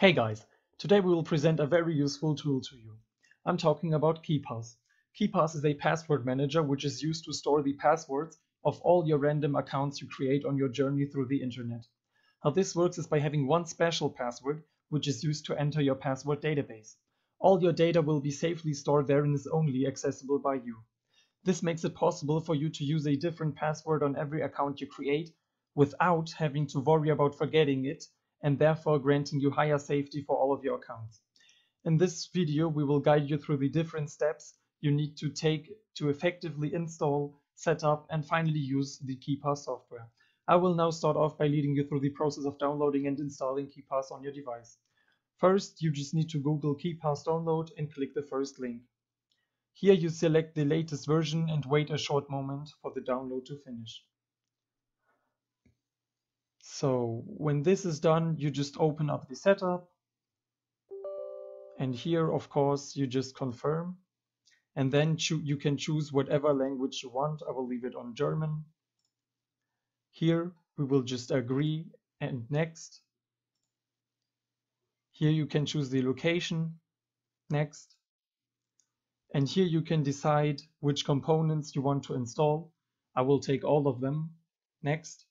Hey guys, today we will present a very useful tool to you. I'm talking about KeePass. KeePass is a password manager which is used to store the passwords of all your random accounts you create on your journey through the internet. How this works is by having one special password which is used to enter your password database. All your data will be safely stored there and is only accessible by you. This makes it possible for you to use a different password on every account you create without having to worry about forgetting it and therefore granting you higher safety for all of your accounts. In this video, we will guide you through the different steps you need to take to effectively install, set up, and finally use the KeePass software. I will now start off by leading you through the process of downloading and installing KeePass on your device. First, you just need to Google KeePass download and click the first link. Here you select the latest version and wait a short moment for the download to finish. So when this is done, you just open up the setup. And here, of course, you just confirm. And then you can choose whatever language you want. I will leave it on German. Here, we will just agree and next. Here you can choose the location, next. And here you can decide which components you want to install. I will take all of them, next.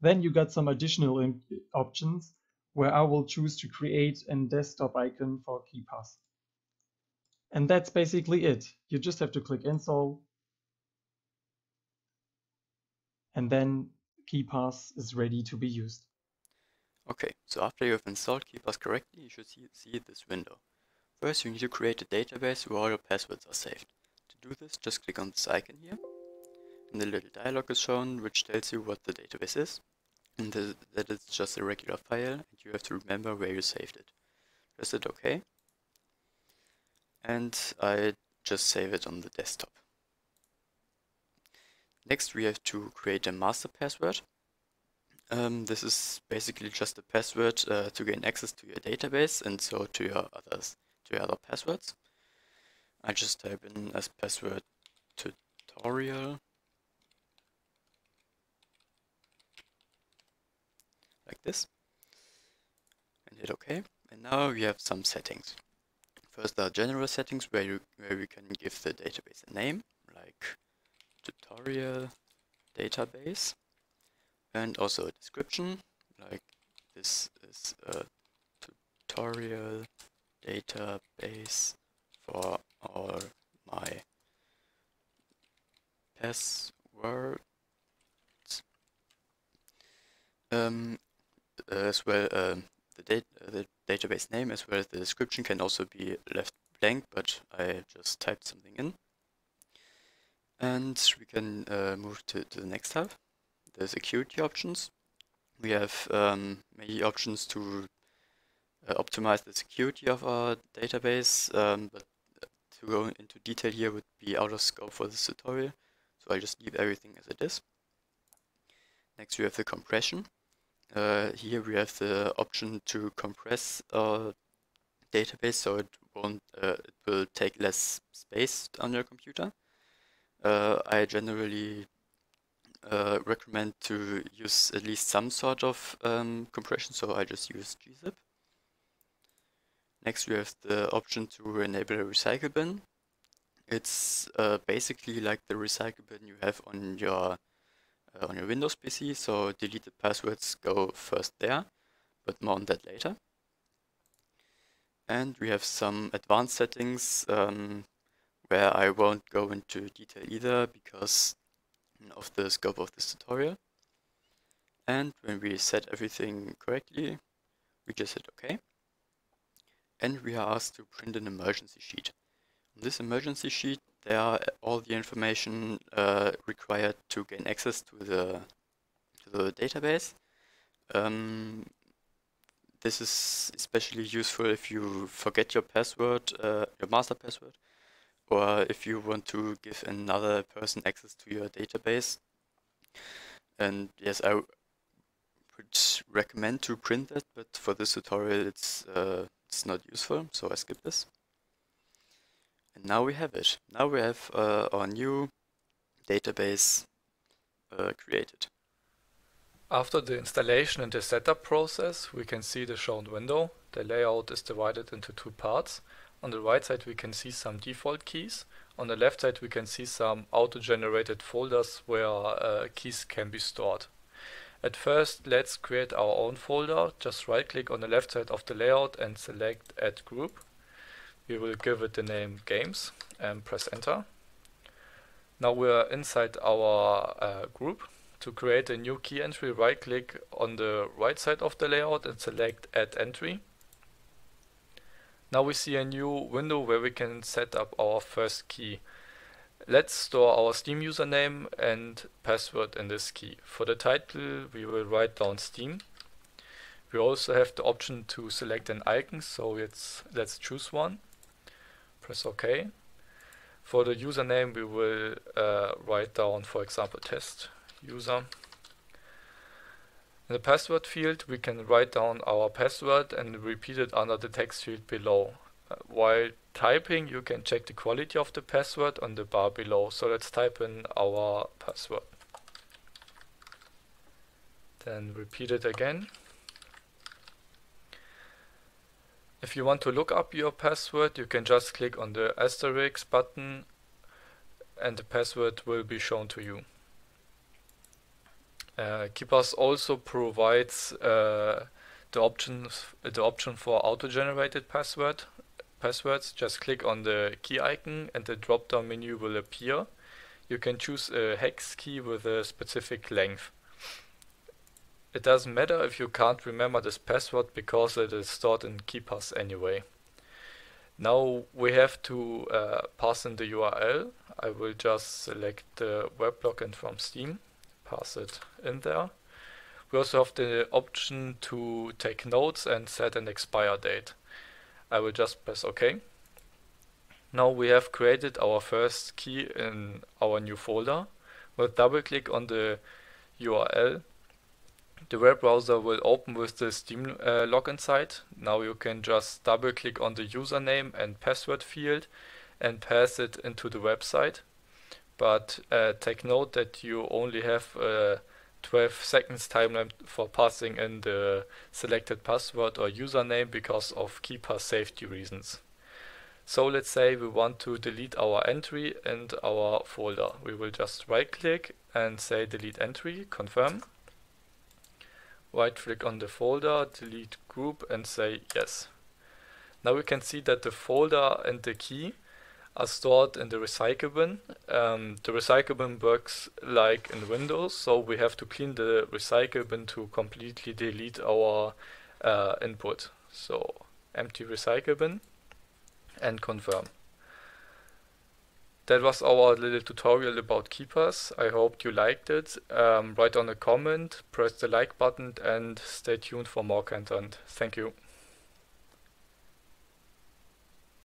Then you got some additional options where I will choose to create a desktop icon for KeePass. And that's basically it. You just have to click install. And then KeePass is ready to be used. Okay, so after you have installed KeePass correctly, you should see, see this window. First, you need to create a database where all your passwords are saved. To do this, just click on this icon here the little dialog is shown which tells you what the database is and the, that it's just a regular file and you have to remember where you saved it. Press it OK and I just save it on the desktop. Next we have to create a master password. Um, this is basically just a password uh, to gain access to your database and so to your others to your other passwords. I just type in as password tutorial like this and hit OK. And now we have some settings. First there are general settings where you where we can give the database a name like tutorial database and also a description like this is a tutorial database for all my passwords um, as well um, the, dat the database name as well as the description can also be left blank, but I just typed something in. And we can uh, move to, to the next tab, the security options. We have um, many options to uh, optimize the security of our database, um, but to go into detail here would be out of scope for this tutorial, so I'll just leave everything as it is. Next we have the compression. Uh, here we have the option to compress our database so it won't uh, it will take less space on your computer. Uh, I generally uh, recommend to use at least some sort of um, compression, so I just use gzip. Next we have the option to enable a recycle bin. It's uh, basically like the recycle bin you have on your uh, on your Windows PC, so deleted passwords go first there, but more on that later. And we have some advanced settings um, where I won't go into detail either because of the scope of this tutorial. And when we set everything correctly, we just hit OK. And we are asked to print an emergency sheet. On this emergency sheet, there are all the information uh, required to gain access to the to the database. Um, this is especially useful if you forget your password, uh, your master password, or if you want to give another person access to your database. And yes, I would recommend to print that, but for this tutorial it's uh, it's not useful, so I skip this. And now we have it. Now we have uh, our new database uh, created. After the installation and the setup process, we can see the shown window. The layout is divided into two parts. On the right side we can see some default keys. On the left side we can see some auto-generated folders where uh, keys can be stored. At first let's create our own folder. Just right click on the left side of the layout and select add group. We will give it the name games and press enter. Now we are inside our uh, group. To create a new key entry, right click on the right side of the layout and select add entry. Now we see a new window where we can set up our first key. Let's store our Steam username and password in this key. For the title we will write down Steam. We also have the option to select an icon, so let's, let's choose one. Press OK. For the username we will uh, write down for example test user. In the password field we can write down our password and repeat it under the text field below. Uh, while typing you can check the quality of the password on the bar below. So let's type in our password. Then repeat it again. If you want to look up your password you can just click on the asterisk button and the password will be shown to you. Uh, KeePass also provides uh, the option the option for auto-generated password passwords. Just click on the key icon and the drop-down menu will appear. You can choose a hex key with a specific length. It doesn't matter if you can't remember this password because it is stored in KeePass anyway. Now we have to uh, pass in the URL. I will just select the web login from Steam pass it in there. We also have the option to take notes and set an expire date. I will just press OK. Now we have created our first key in our new folder. We'll double click on the URL. The web browser will open with the Steam uh, login site. Now you can just double click on the username and password field and pass it into the website but uh, take note that you only have a 12 seconds timeline for passing in the selected password or username because of KeePass safety reasons. So let's say we want to delete our entry and our folder. We will just right click and say delete entry, confirm. Right click on the folder, delete group and say yes. Now we can see that the folder and the key are stored in the recycle bin. Um, the recycle bin works like in Windows, so we have to clean the recycle bin to completely delete our uh, input. So empty recycle bin and confirm. That was our little tutorial about KeePass. I hope you liked it. Um, write on a comment, press the like button and stay tuned for more content. Thank you.